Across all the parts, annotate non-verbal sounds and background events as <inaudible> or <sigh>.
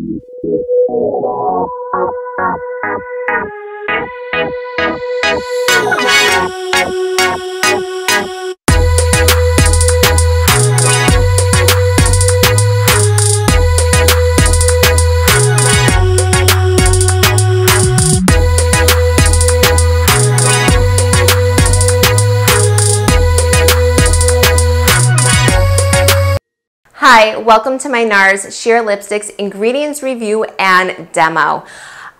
Thank you. Hi, welcome to my NARS Sheer Lipsticks Ingredients Review and Demo.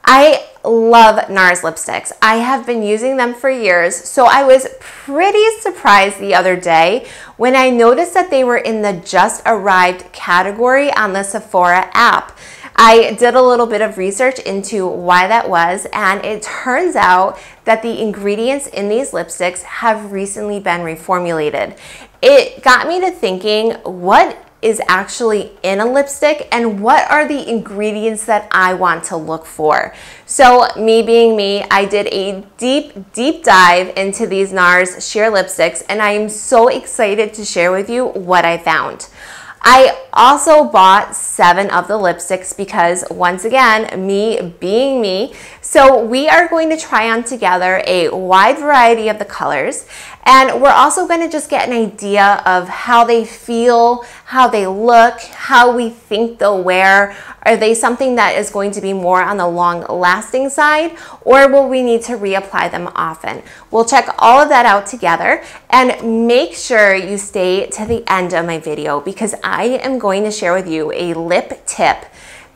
I love NARS lipsticks. I have been using them for years, so I was pretty surprised the other day when I noticed that they were in the just arrived category on the Sephora app. I did a little bit of research into why that was, and it turns out that the ingredients in these lipsticks have recently been reformulated. It got me to thinking, what is actually in a lipstick and what are the ingredients that I want to look for. So me being me, I did a deep, deep dive into these NARS sheer lipsticks and I am so excited to share with you what I found. I also bought seven of the lipsticks because once again, me being me. So we are going to try on together a wide variety of the colors and we're also going to just get an idea of how they feel, how they look, how we think they'll wear. Are they something that is going to be more on the long lasting side or will we need to reapply them often? We'll check all of that out together and make sure you stay to the end of my video because I am going to share with you a lip tip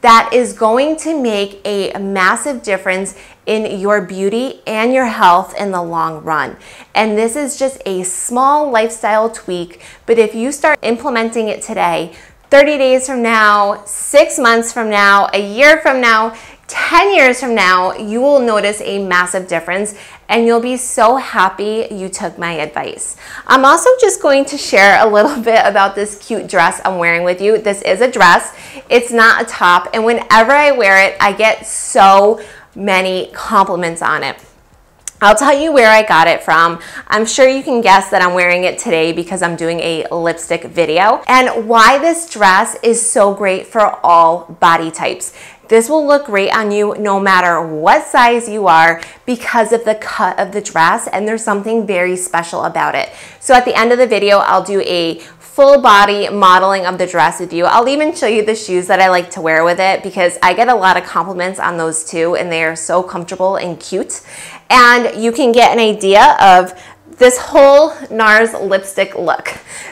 that is going to make a massive difference in your beauty and your health in the long run. And this is just a small lifestyle tweak, but if you start implementing it today, 30 days from now, six months from now, a year from now, 10 years from now, you will notice a massive difference and you'll be so happy you took my advice. I'm also just going to share a little <laughs> bit about this cute dress I'm wearing with you. This is a dress, it's not a top, and whenever I wear it, I get so many compliments on it. I'll tell you where I got it from. I'm sure you can guess that I'm wearing it today because I'm doing a lipstick video and why this dress is so great for all body types. This will look great on you no matter what size you are because of the cut of the dress and there's something very special about it. So at the end of the video, I'll do a full body modeling of the dress with you. I'll even show you the shoes that I like to wear with it because I get a lot of compliments on those too and they are so comfortable and cute. And you can get an idea of this whole NARS lipstick look.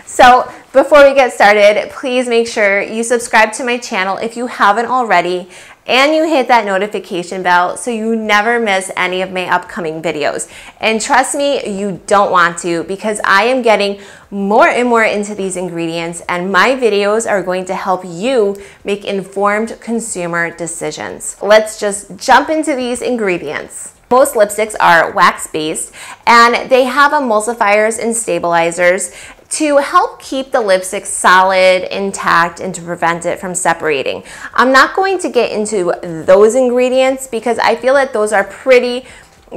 So before we get started, please make sure you subscribe to my channel if you haven't already and you hit that notification bell so you never miss any of my upcoming videos. And trust me, you don't want to because I am getting more and more into these ingredients and my videos are going to help you make informed consumer decisions. Let's just jump into these ingredients. Most lipsticks are wax-based and they have emulsifiers and stabilizers to help keep the lipstick solid, intact, and to prevent it from separating. I'm not going to get into those ingredients because I feel that those are pretty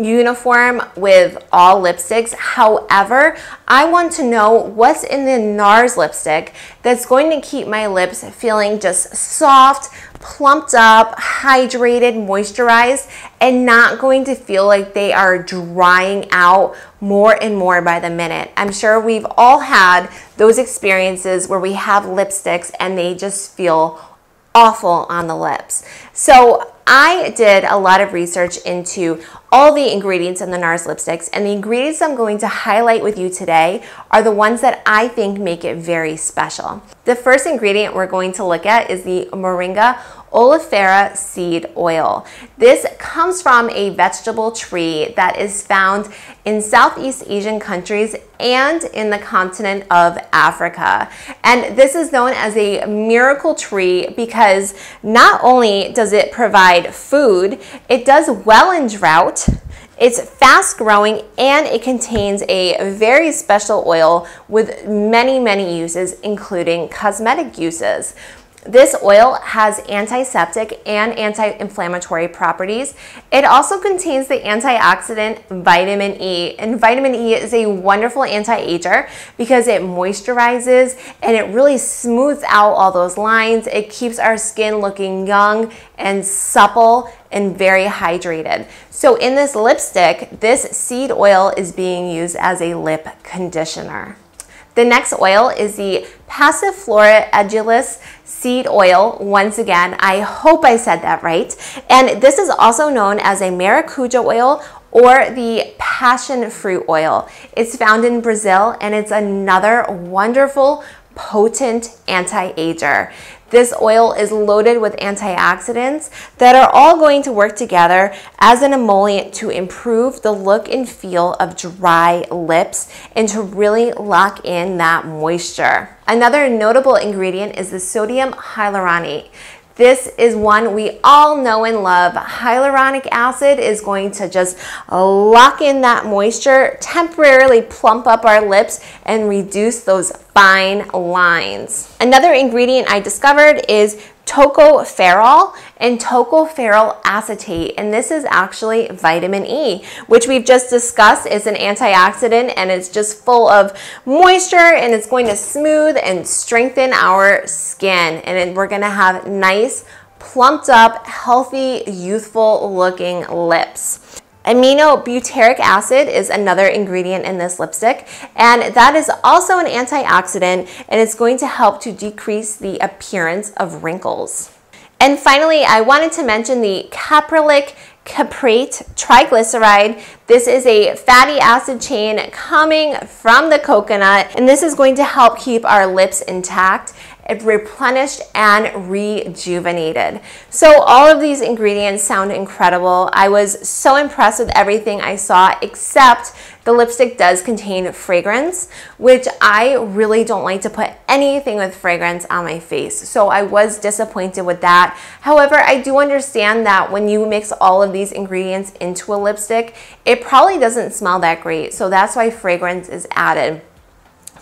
uniform with all lipsticks. However, I want to know what's in the NARS lipstick that's going to keep my lips feeling just soft, plumped up, hydrated, moisturized, and not going to feel like they are drying out more and more by the minute. I'm sure we've all had those experiences where we have lipsticks and they just feel awful on the lips. So I did a lot of research into all the ingredients in the NARS lipsticks and the ingredients I'm going to highlight with you today are the ones that I think make it very special. The first ingredient we're going to look at is the Moringa oleifera seed oil. This comes from a vegetable tree that is found in Southeast Asian countries and in the continent of Africa. And this is known as a miracle tree because not only does it provide food, it does well in drought, it's fast growing and it contains a very special oil with many, many uses, including cosmetic uses. This oil has antiseptic and anti-inflammatory properties. It also contains the antioxidant vitamin E, and vitamin E is a wonderful anti-ager because it moisturizes and it really smooths out all those lines. It keeps our skin looking young and supple and very hydrated. So in this lipstick, this seed oil is being used as a lip conditioner. The next oil is the Passiflora Edulis seed oil. Once again, I hope I said that right. And this is also known as a maracuja oil or the passion fruit oil. It's found in Brazil and it's another wonderful potent anti-ager. This oil is loaded with antioxidants that are all going to work together as an emollient to improve the look and feel of dry lips and to really lock in that moisture. Another notable ingredient is the sodium hyaluronate. This is one we all know and love. Hyaluronic acid is going to just lock in that moisture, temporarily plump up our lips, and reduce those fine lines. Another ingredient I discovered is tocopherol and tocopherol acetate and this is actually vitamin E which we've just discussed is an antioxidant and it's just full of moisture and it's going to smooth and strengthen our skin. And we're going to have nice plumped up healthy youthful looking lips Aminobutyric acid is another ingredient in this lipstick, and that is also an antioxidant, and it's going to help to decrease the appearance of wrinkles. And finally, I wanted to mention the caprylic caprate triglyceride. This is a fatty acid chain coming from the coconut, and this is going to help keep our lips intact replenished and rejuvenated. So all of these ingredients sound incredible. I was so impressed with everything I saw except the lipstick does contain fragrance, which I really don't like to put anything with fragrance on my face. So I was disappointed with that. However, I do understand that when you mix all of these ingredients into a lipstick, it probably doesn't smell that great. So that's why fragrance is added.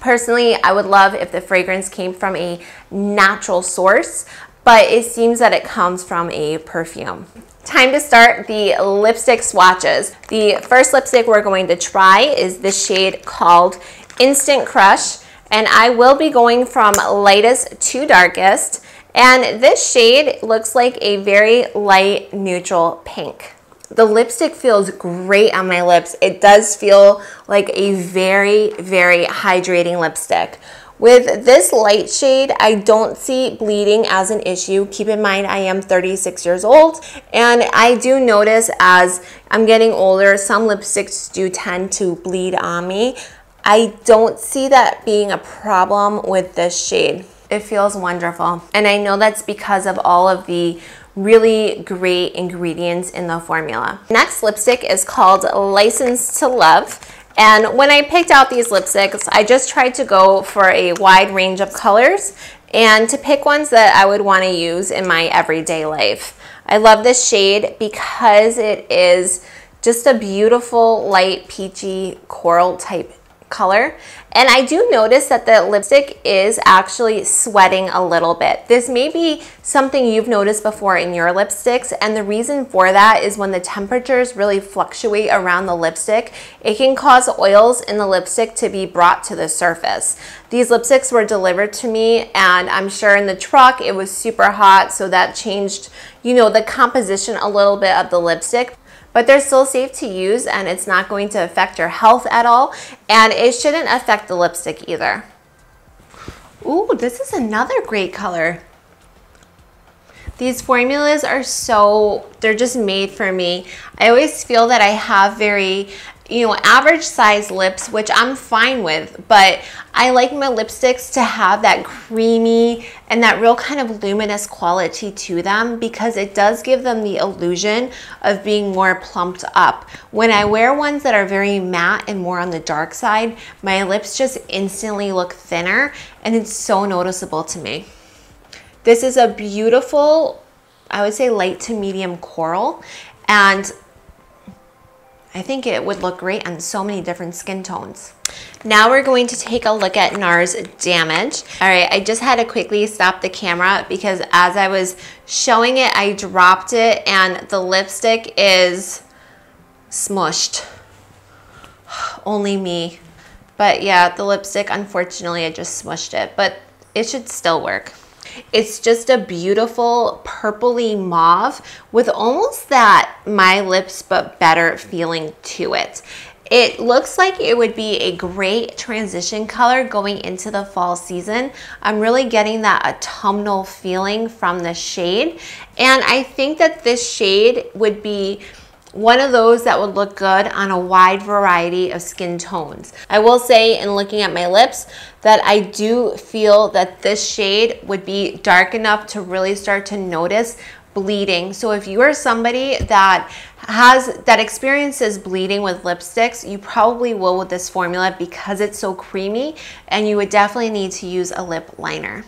Personally, I would love if the fragrance came from a natural source, but it seems that it comes from a perfume. Time to start the lipstick swatches. The first lipstick we're going to try is the shade called Instant Crush, and I will be going from lightest to darkest. And this shade looks like a very light neutral pink. The lipstick feels great on my lips. It does feel like a very, very hydrating lipstick. With this light shade, I don't see bleeding as an issue. Keep in mind, I am 36 years old, and I do notice as I'm getting older, some lipsticks do tend to bleed on me. I don't see that being a problem with this shade. It feels wonderful. And I know that's because of all of the really great ingredients in the formula. Next lipstick is called License to Love. And when I picked out these lipsticks, I just tried to go for a wide range of colors and to pick ones that I would want to use in my everyday life. I love this shade because it is just a beautiful light peachy coral type color. And I do notice that the lipstick is actually sweating a little bit. This may be something you've noticed before in your lipsticks. And the reason for that is when the temperatures really fluctuate around the lipstick, it can cause oils in the lipstick to be brought to the surface. These lipsticks were delivered to me and I'm sure in the truck it was super hot. So that changed, you know, the composition a little bit of the lipstick but they're still safe to use and it's not going to affect your health at all. And it shouldn't affect the lipstick either. Ooh, this is another great color. These formulas are so, they're just made for me. I always feel that I have very you know, average size lips, which I'm fine with, but I like my lipsticks to have that creamy and that real kind of luminous quality to them because it does give them the illusion of being more plumped up. When I wear ones that are very matte and more on the dark side, my lips just instantly look thinner and it's so noticeable to me. This is a beautiful, I would say light to medium coral and I think it would look great on so many different skin tones. Now we're going to take a look at NARS Damage. All right, I just had to quickly stop the camera because as I was showing it, I dropped it and the lipstick is smushed. <sighs> Only me. But yeah, the lipstick, unfortunately, I just smushed it, but it should still work. It's just a beautiful purpley mauve with almost that My Lips But Better feeling to it. It looks like it would be a great transition color going into the fall season. I'm really getting that autumnal feeling from the shade. And I think that this shade would be one of those that would look good on a wide variety of skin tones. I will say in looking at my lips that I do feel that this shade would be dark enough to really start to notice bleeding. So if you are somebody that has that experiences bleeding with lipsticks, you probably will with this formula because it's so creamy and you would definitely need to use a lip liner.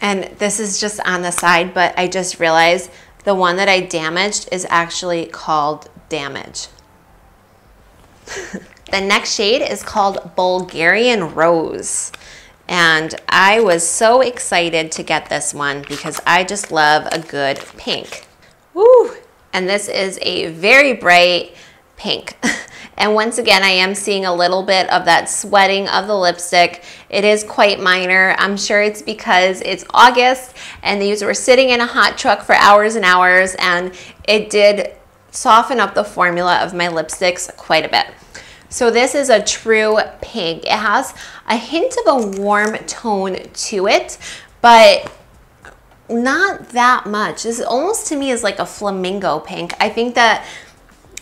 And this is just on the side, but I just realized the one that I damaged is actually called Damage. the next shade is called Bulgarian Rose. And I was so excited to get this one because I just love a good pink. Woo! And this is a very bright pink. <laughs> and once again, I am seeing a little bit of that sweating of the lipstick. It is quite minor. I'm sure it's because it's August and these were sitting in a hot truck for hours and hours and it did soften up the formula of my lipsticks quite a bit. So this is a true pink. It has a hint of a warm tone to it, but not that much. This almost to me is like a flamingo pink. I think that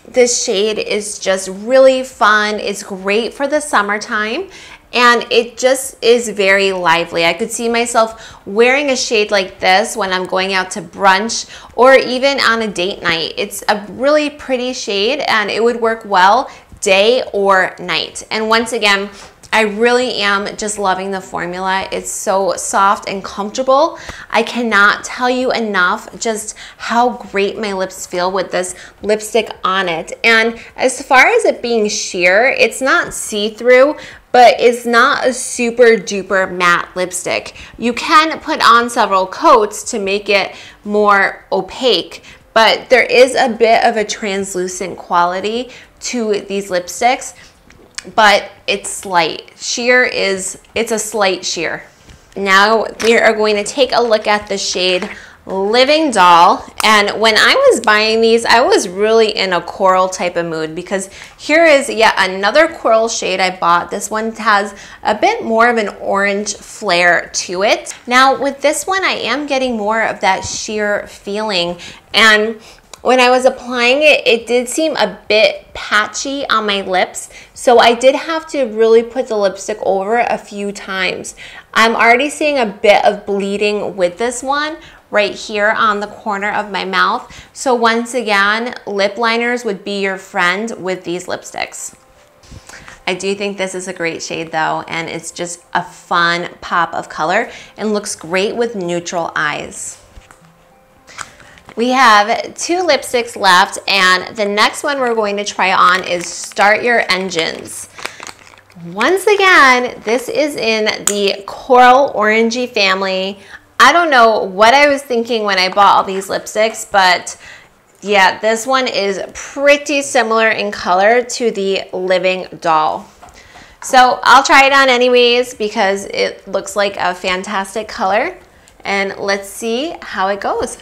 this shade is just really fun. It's great for the summertime and it just is very lively. I could see myself wearing a shade like this when I'm going out to brunch or even on a date night. It's a really pretty shade and it would work well day or night. And once again, I really am just loving the formula. It's so soft and comfortable. I cannot tell you enough just how great my lips feel with this lipstick on it. And as far as it being sheer, it's not see-through, but it's not a super duper matte lipstick. You can put on several coats to make it more opaque, but there is a bit of a translucent quality to these lipsticks, but it's slight. Sheer is, it's a slight sheer. Now we are going to take a look at the shade Living Doll. And when I was buying these, I was really in a coral type of mood because here is yet another coral shade I bought. This one has a bit more of an orange flare to it. Now with this one, I am getting more of that sheer feeling. And when I was applying it, it did seem a bit patchy on my lips. So I did have to really put the lipstick over a few times. I'm already seeing a bit of bleeding with this one right here on the corner of my mouth. So once again, lip liners would be your friend with these lipsticks. I do think this is a great shade though, and it's just a fun pop of color and looks great with neutral eyes. We have two lipsticks left and the next one we're going to try on is Start Your Engines. Once again, this is in the Coral Orangey family. I don't know what I was thinking when I bought all these lipsticks, but yeah, this one is pretty similar in color to the Living Doll. So I'll try it on anyways because it looks like a fantastic color. And let's see how it goes.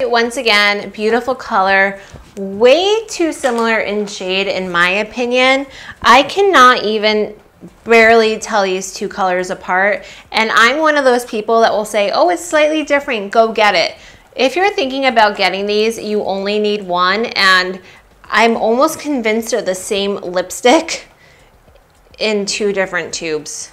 Once again, beautiful color, way too similar in shade in my opinion. I cannot even barely tell these two colors apart. And I'm one of those people that will say, oh, it's slightly different, go get it. If you're thinking about getting these, you only need one. And I'm almost convinced they're the same lipstick in two different tubes.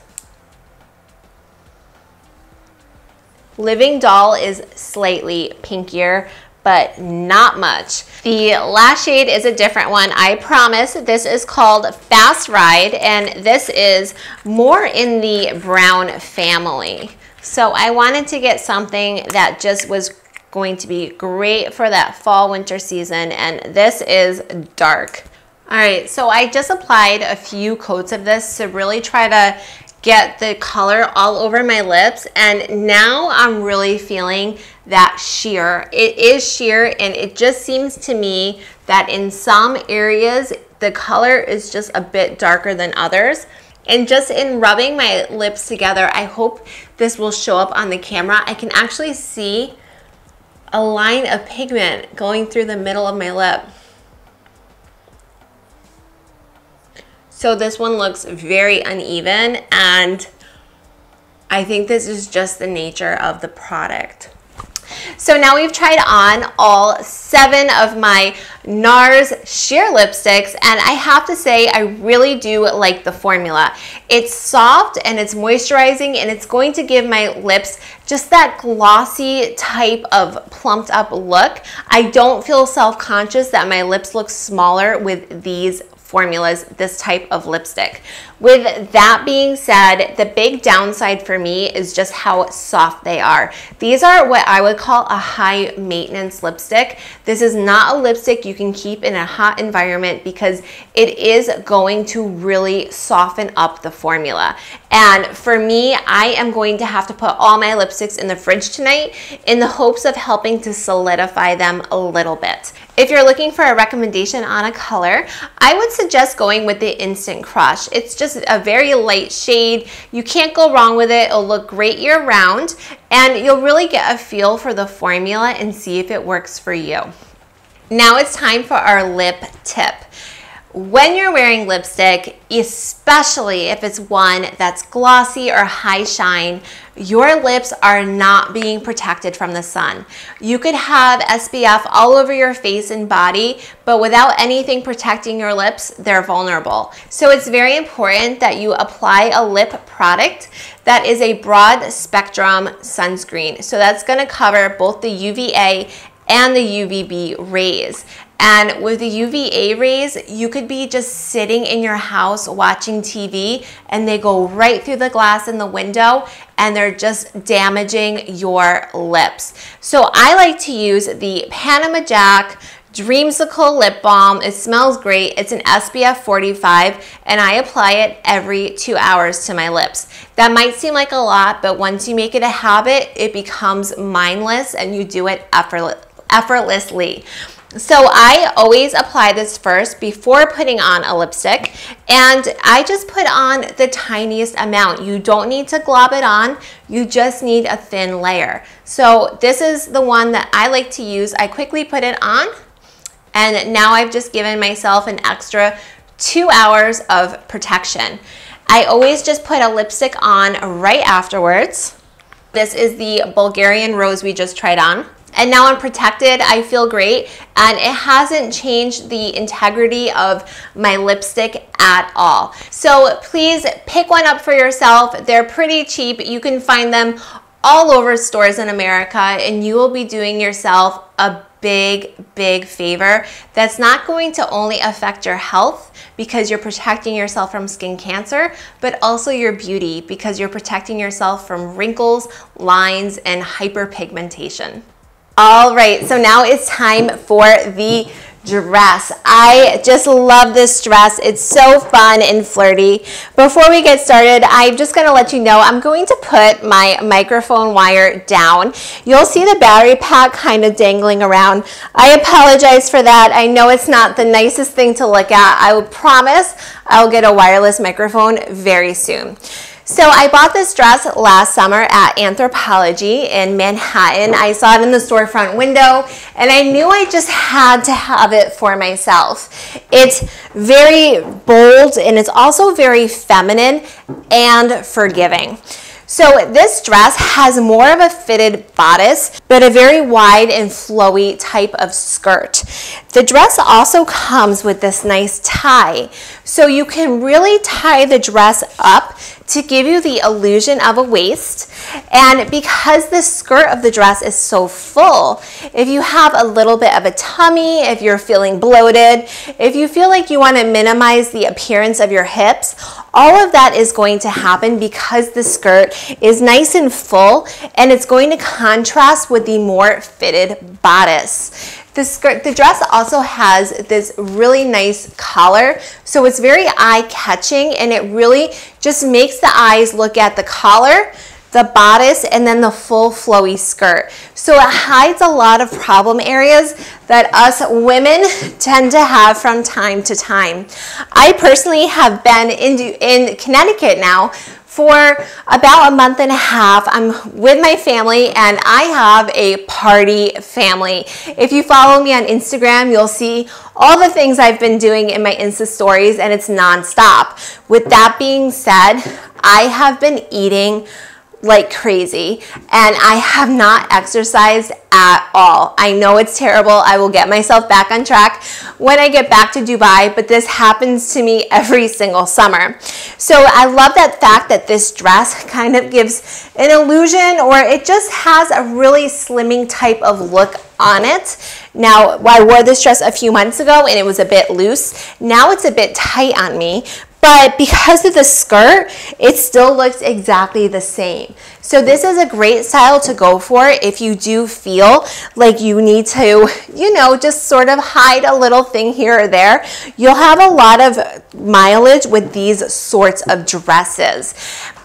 Living Doll is slightly pinkier, but not much. The last shade is a different one. I promise this is called Fast Ride, and this is more in the brown family. So I wanted to get something that just was going to be great for that fall winter season, and this is dark. All right, so I just applied a few coats of this to really try to get the color all over my lips and now I'm really feeling that sheer. It is sheer and it just seems to me that in some areas the color is just a bit darker than others. And just in rubbing my lips together, I hope this will show up on the camera. I can actually see a line of pigment going through the middle of my lip. So this one looks very uneven and I think this is just the nature of the product. So now we've tried on all seven of my NARS sheer lipsticks and I have to say I really do like the formula. It's soft and it's moisturizing and it's going to give my lips just that glossy type of plumped up look. I don't feel self-conscious that my lips look smaller with these formulas this type of lipstick. With that being said, the big downside for me is just how soft they are. These are what I would call a high maintenance lipstick. This is not a lipstick you can keep in a hot environment because it is going to really soften up the formula. And for me, I am going to have to put all my lipsticks in the fridge tonight in the hopes of helping to solidify them a little bit. If you're looking for a recommendation on a color, I would suggest going with the Instant Crush. It's just a very light shade. You can't go wrong with it. It'll look great year round and you'll really get a feel for the formula and see if it works for you. Now it's time for our lip tip. When you're wearing lipstick, especially if it's one that's glossy or high shine, your lips are not being protected from the sun. You could have SPF all over your face and body, but without anything protecting your lips, they're vulnerable. So it's very important that you apply a lip product that is a broad spectrum sunscreen. So that's gonna cover both the UVA and the UVB rays. And with the UVA rays, you could be just sitting in your house watching TV and they go right through the glass in the window and they're just damaging your lips. So I like to use the Panama Jack Dreamsicle Lip Balm. It smells great. It's an SPF 45 and I apply it every two hours to my lips. That might seem like a lot, but once you make it a habit, it becomes mindless and you do it effortlessly. So I always apply this first before putting on a lipstick and I just put on the tiniest amount. You don't need to glob it on, you just need a thin layer. So this is the one that I like to use. I quickly put it on and now I've just given myself an extra two hours of protection. I always just put a lipstick on right afterwards. This is the Bulgarian Rose we just tried on. And now I'm protected, I feel great, and it hasn't changed the integrity of my lipstick at all. So please pick one up for yourself. They're pretty cheap. You can find them all over stores in America and you will be doing yourself a big, big favor that's not going to only affect your health because you're protecting yourself from skin cancer, but also your beauty because you're protecting yourself from wrinkles, lines, and hyperpigmentation. All right, so now it's time for the dress. I just love this dress. It's so fun and flirty. Before we get started, I'm just gonna let you know I'm going to put my microphone wire down. You'll see the battery pack kind of dangling around. I apologize for that. I know it's not the nicest thing to look at. I will promise I'll get a wireless microphone very soon. So I bought this dress last summer at Anthropologie in Manhattan. I saw it in the storefront window and I knew I just had to have it for myself. It's very bold and it's also very feminine and forgiving. So this dress has more of a fitted bodice, but a very wide and flowy type of skirt. The dress also comes with this nice tie. So you can really tie the dress up to give you the illusion of a waist. And because the skirt of the dress is so full, if you have a little bit of a tummy, if you're feeling bloated, if you feel like you want to minimize the appearance of your hips, all of that is going to happen because the skirt is nice and full and it's going to contrast with the more fitted bodice. The skirt, the dress also has this really nice collar. So it's very eye catching and it really just makes the eyes look at the collar the bodice, and then the full flowy skirt. So it hides a lot of problem areas that us women <laughs> tend to have from time to time. I personally have been in, in Connecticut now for about a month and a half. I'm with my family and I have a party family. If you follow me on Instagram, you'll see all the things I've been doing in my Insta stories and it's nonstop. With that being said, I have been eating like crazy and I have not exercised at all. I know it's terrible. I will get myself back on track when I get back to Dubai, but this happens to me every single summer. So I love that fact that this dress <laughs> kind of gives an illusion or it just has a really slimming type of look on it. Now, I wore this dress a few months ago and it was a bit loose. Now it's a bit tight on me, but because of the skirt, it still looks exactly the same. So this is a great style to go for if you do feel like you need to, you know, just sort of hide a little thing here or there. You'll have a lot of mileage with these sorts of dresses.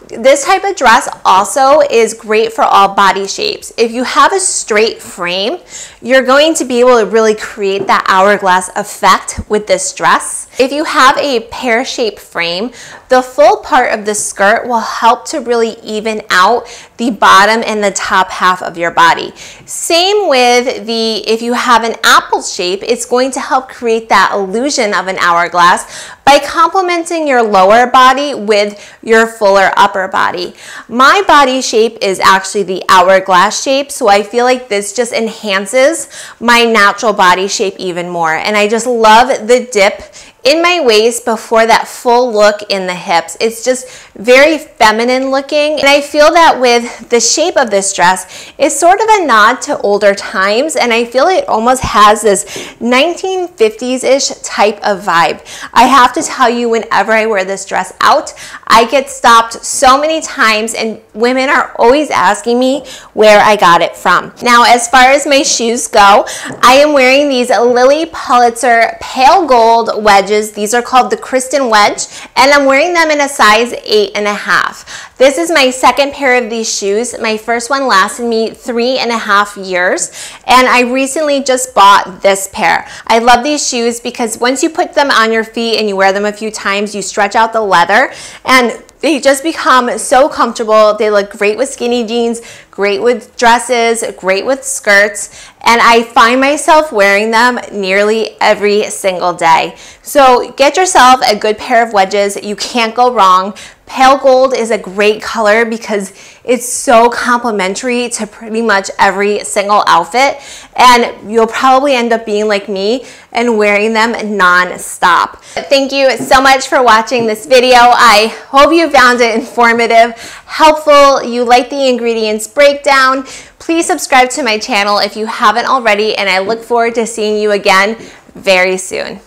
This type of dress also is great for all body shapes. If you have a straight frame, you're going to be able to really create that hourglass effect with this dress. If you have a pear-shaped frame, the full part of the skirt will help to really even out the bottom and the top half of your body. Same with the, if you have an apple shape, it's going to help create that illusion of an hourglass by complementing your lower body with your fuller upper body. My body shape is actually the hourglass shape, so I feel like this just enhances my natural body shape even more. And I just love the dip in my waist before that full look in the hips. It's just very feminine looking. And I feel that with the shape of this dress, it's sort of a nod to older times. And I feel it almost has this 1950s-ish type of vibe. I have to tell you, whenever I wear this dress out, I get stopped so many times and women are always asking me where I got it from. Now, as far as my shoes go, I am wearing these Lilly Pulitzer pale gold wedges wedges. These are called the Kristin Wedge, and I'm wearing them in a size eight and a half. This is my second pair of these shoes. My first one lasted me three and a half years, and I recently just bought this pair. I love these shoes because once you put them on your feet and you wear them a few times, you stretch out the leather, and they just become so comfortable. They look great with skinny jeans, great with dresses, great with skirts, and I find myself wearing them nearly every single day. So get yourself a good pair of wedges. You can't go wrong. Pale gold is a great color because it's so complementary to pretty much every single outfit and you'll probably end up being like me and wearing them non-stop. Thank you so much for watching this video. I hope you found it informative, helpful, you like the ingredients breakdown. Please subscribe to my channel if you haven't already and I look forward to seeing you again very soon.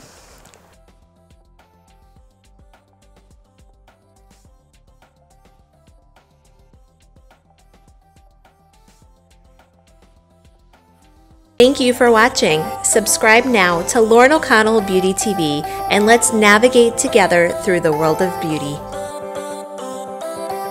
Thank you for watching. Subscribe now to Lauren O'Connell Beauty TV and let's navigate together through the world of beauty.